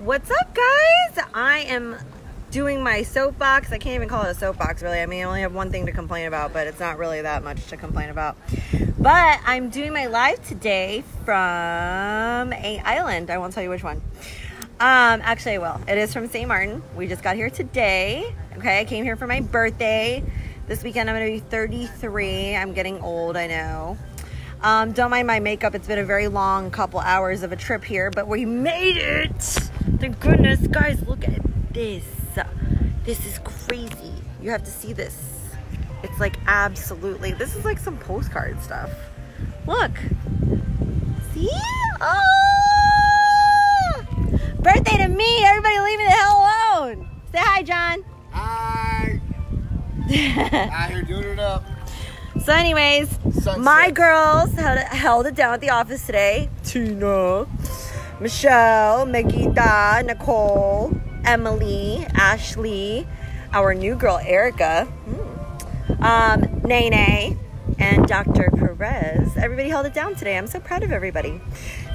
What's up, guys? I am doing my soapbox. I can't even call it a soapbox, really. I mean, I only have one thing to complain about, but it's not really that much to complain about. But I'm doing my live today from a island. I won't tell you which one. Um, actually, I will. It is from St. Martin. We just got here today. Okay, I came here for my birthday. This weekend I'm going to be 33. I'm getting old, I know. Um, don't mind my makeup. It's been a very long couple hours of a trip here, but we made it. Thank goodness. Guys, look at this. This is crazy. You have to see this. It's like absolutely, this is like some postcard stuff. Look. See? Oh! Birthday to me. Everybody leave me the hell alone. Say hi, John. Hi. Out here doing it up. So, anyways, Sunset. my girls held it, held it down at the office today. Tina, Michelle, Megita, Nicole, Emily, Ashley, our new girl Erica, hmm, um, Nene, and Dr. Perez. Everybody held it down today. I'm so proud of everybody.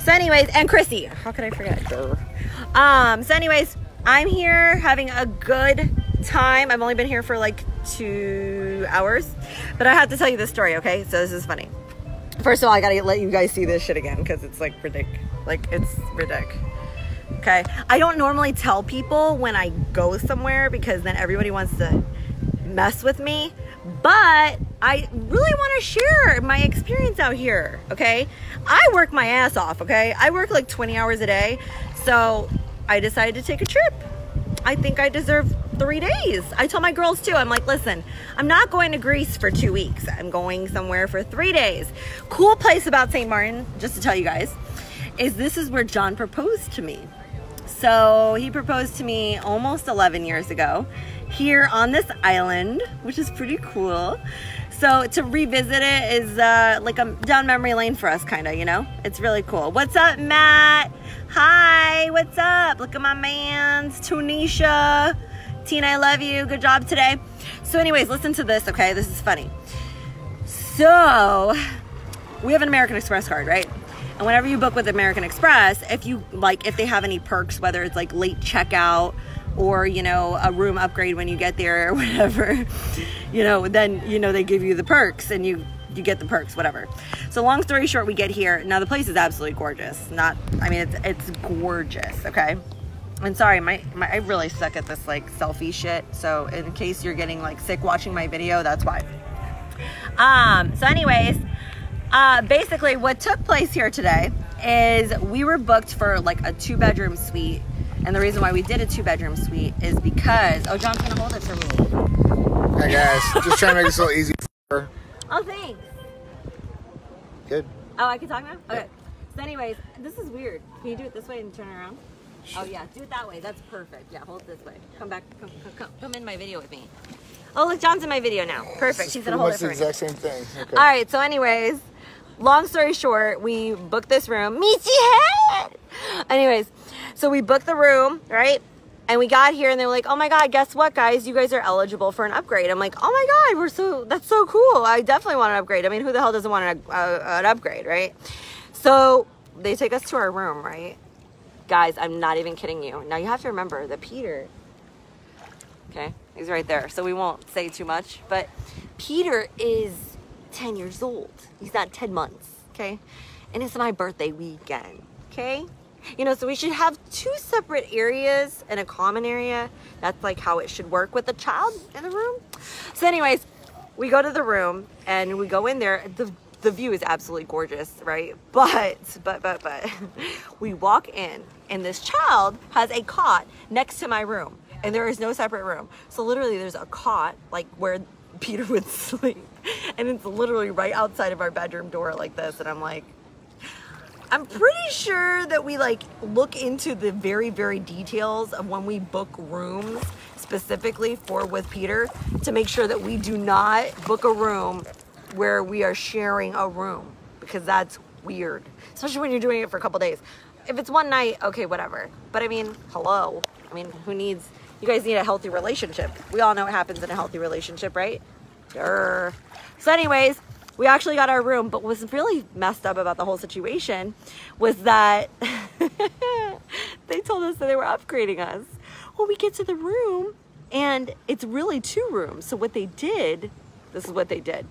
So, anyways, and Chrissy. How could I forget? Um, so, anyways, I'm here having a good time. I've only been here for like two hours, but I have to tell you this story, okay? So, this is funny. First of all, I gotta let you guys see this shit again because it's like ridic. Like, it's ridiculous. Okay. I don't normally tell people when I go somewhere because then everybody wants to mess with me. But I really want to share my experience out here. Okay. I work my ass off. Okay. I work like 20 hours a day. So I decided to take a trip. I think I deserve three days. I tell my girls too, I'm like, listen, I'm not going to Greece for two weeks. I'm going somewhere for three days. Cool place about St. Martin, just to tell you guys, is this is where John proposed to me. So he proposed to me almost 11 years ago here on this island, which is pretty cool. So to revisit it is uh, like a down memory lane for us, kind of, you know? It's really cool. What's up, Matt? Hi, what's up? Look at my mans, Tunisia. Tina, I love you. Good job today. So, anyways, listen to this, okay? This is funny. So, we have an American Express card, right? And whenever you book with American Express, if you like, if they have any perks, whether it's like late checkout or, you know, a room upgrade when you get there or whatever, you know, then, you know, they give you the perks and you, you get the perks, whatever. So long story short, we get here. Now the place is absolutely gorgeous. Not, I mean, it's, it's gorgeous. Okay. And sorry, my, my I really suck at this like selfie shit. So in case you're getting like sick watching my video, that's why. Um, so anyways, uh, basically what took place here today is we were booked for like a two bedroom suite. And the reason why we did a two bedroom suite is because, oh, John's gonna hold it for me. Hi guys, just trying to make this a little easy for her. Oh, thanks. Good. Oh, I can talk now? Okay. So anyways, this is weird. Can you do it this way and turn it around? Oh yeah, do it that way. That's perfect. Yeah, hold it this way. Come back, come, come, come, come in my video with me. Oh, look, John's in my video now. Perfect. She's gonna hold it the for me. exact same thing. Okay. All right. So, anyways, long story short, we booked this room. Meaty head. Anyways, so we booked the room, right? And we got here and they were like, oh my God, guess what, guys? You guys are eligible for an upgrade. I'm like, oh my God, we're so, that's so cool. I definitely want an upgrade. I mean, who the hell doesn't want an, uh, an upgrade, right? So they take us to our room, right? Guys, I'm not even kidding you. Now you have to remember that Peter, okay, he's right there. So we won't say too much, but Peter is 10 years old. He's not 10 months, okay? And it's my birthday weekend, okay? You know, so we should have two separate areas and a common area. That's like how it should work with a child in the room. So, anyways, we go to the room and we go in there. The the view is absolutely gorgeous, right? But but but but we walk in and this child has a cot next to my room. And there is no separate room. So literally there's a cot like where Peter would sleep. And it's literally right outside of our bedroom door like this. And I'm like, I'm pretty sure that we like look into the very, very details of when we book rooms specifically for with Peter to make sure that we do not book a room where we are sharing a room because that's weird, especially when you're doing it for a couple days. If it's one night, okay, whatever. But I mean, hello. I mean, who needs? You guys need a healthy relationship. We all know what happens in a healthy relationship, right? Durr. So, anyways, we actually got our room. But what was really messed up about the whole situation was that they told us that they were upgrading us. Well, we get to the room and it's really two rooms. So what they did, this is what they did,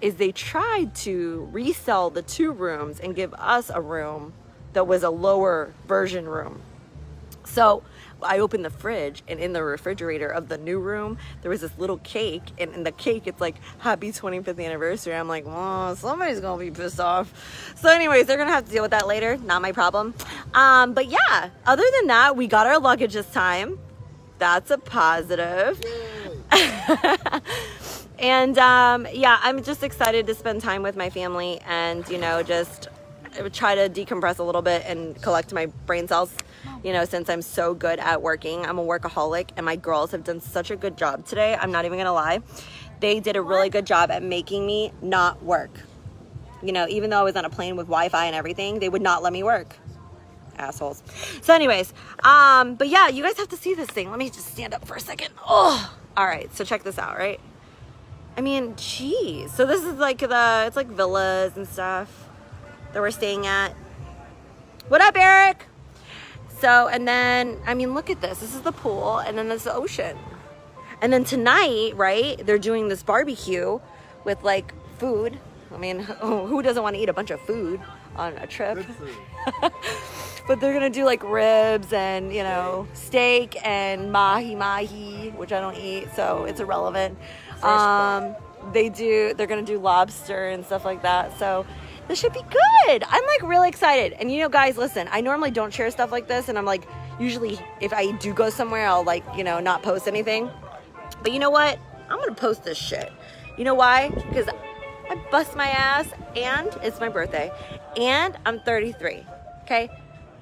is they tried to resell the two rooms and give us a room that was a lower version room. So I opened the fridge, and in the refrigerator of the new room, there was this little cake, and in the cake, it's like happy 25th anniversary. I'm like, oh, somebody's gonna be pissed off. So, anyways, they're gonna have to deal with that later. Not my problem. Um, but yeah, other than that, we got our luggage this time. That's a positive. and um, yeah, I'm just excited to spend time with my family and, you know, just try to decompress a little bit and collect my brain cells you know, since I'm so good at working. I'm a workaholic, and my girls have done such a good job today. I'm not even gonna lie. They did a really good job at making me not work. You know, even though I was on a plane with Wi Fi and everything, they would not let me work. Assholes. So, anyways, um, but yeah, you guys have to see this thing. Let me just stand up for a second. Oh, all right. So, check this out, right? I mean, geez. So, this is like the, it's like villas and stuff that we're staying at. What up, Eric? So, and then, I mean, look at this. This is the pool, and then there's the ocean. And then tonight, right, they're doing this barbecue with like food. I mean, who doesn't want to eat a bunch of food on a trip? but they're gonna do like ribs and you know steak and mahi mahi, which I don't eat, so it's irrelevant. Um, they do. They're gonna do lobster and stuff like that. So this should be good. I'm like really excited. And you know, guys, listen, I normally don't share stuff like this, and I'm like, usually if I do go somewhere, I'll like, you know, not post anything. But you know what? I'm gonna post this shit. You know why? Because I bust my ass, and it's my birthday, and I'm 33. Okay?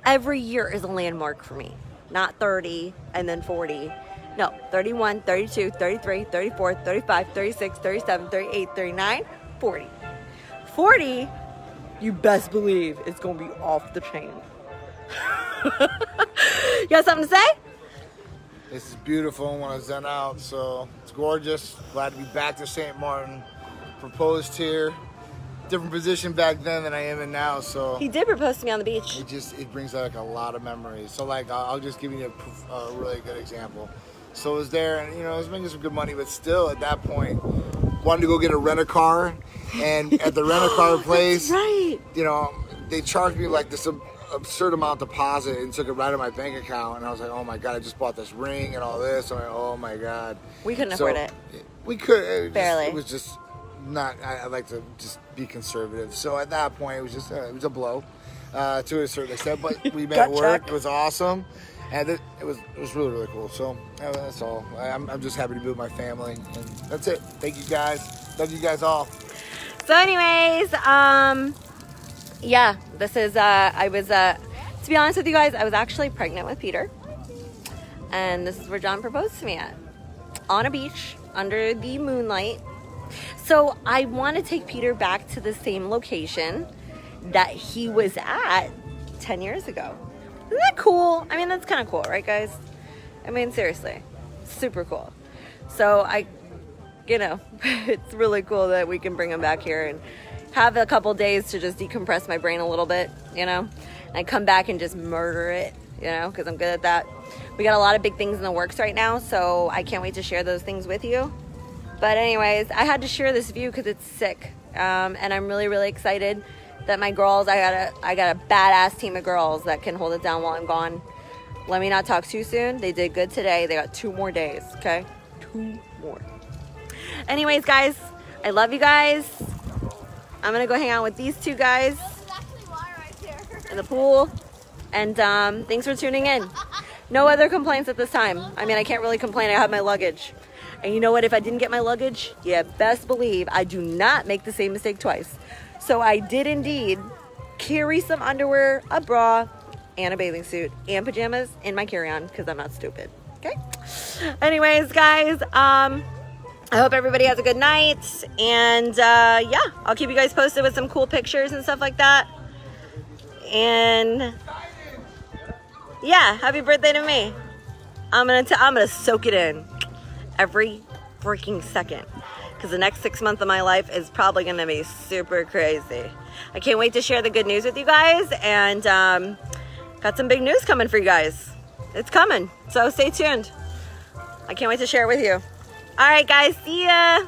Every year is a landmark for me, not 30 and then 40. No, 31, 32, 33, 34, 35, 36, 37, 38, 39, 40. 40 you best believe it's gonna be off the chain. you got something to say? This is beautiful when I zen out, so it's gorgeous. Glad to be back to St. Martin. Proposed here. Different position back then than I am in now, so he did propose to me on the beach. It just it brings like a lot of memories. So like I'll, I'll just give you a, a, really good example. So I was there, and you know I was making some good money, but still at that point, wanted to go get a rent a car and at the rental car place, right. you know, they charged me like this absurd amount deposit and took it right out of my bank account. And I was like, oh my god, I just bought this ring and all this. I'm like, oh my god. We couldn't so, afford it. We could. It Barely. Just, it was just not. I, I, like to just be conservative. So at that point, it was just uh, it was a blow uh, to a certain extent. But we made it work. It was awesome. And it, it, was it was really really cool. So uh, that's all. I'm, I'm just happy to be with my family, and that's it. Thank you guys. Love you guys all. So, anyways, um, yeah, this is, uh, I was, uh, to be honest with you guys, I was actually pregnant with Peter. And this is where John proposed to me at on a beach under the moonlight. So, I want to take Peter back to the same location that he was at 10 years ago. Isn't that cool? I mean, that's kind of cool, right, guys? I mean, seriously, super cool. So, I you know, it's really cool that we can bring him back here and have a couple days to just decompress my brain a little bit, you know, and come back and just murder it, you know, because I'm good at that. We got a lot of big things in the works right now, so I can't wait to share those things with you. But anyways, I had to share this view because it's sick, um, and I'm really, really excited that my girls, I got a, I got a badass team of girls that can hold it down while I'm gone. Let me not talk too soon. They did good today. They got two more days, okay? Two more. Anyways, guys, I love you guys. I'm gonna go hang out with these two guys in the pool. And um, thanks for tuning in. No other complaints at this time. I mean, I can't really complain. I have my luggage. And you know what? If I didn't get my luggage, yeah, best believe I do not make the same mistake twice. So I did indeed carry some underwear, a bra, and a bathing suit and pajamas in my carry-on because I'm not stupid. Okay. Anyways, guys, um, I hope everybody has a good night. And uh, yeah, I'll keep you guys posted with some cool pictures and stuff like that. And yeah, happy birthday to me. I'm gonna t- I'm gonna soak it in every freaking second. because the next six months of my life is probably to be super crazy. I can't wait to share the good news with you guys and um, got some big news coming for you guys. It's coming, so stay tuned. I can't wait to share it with you. All right, guys, see ya.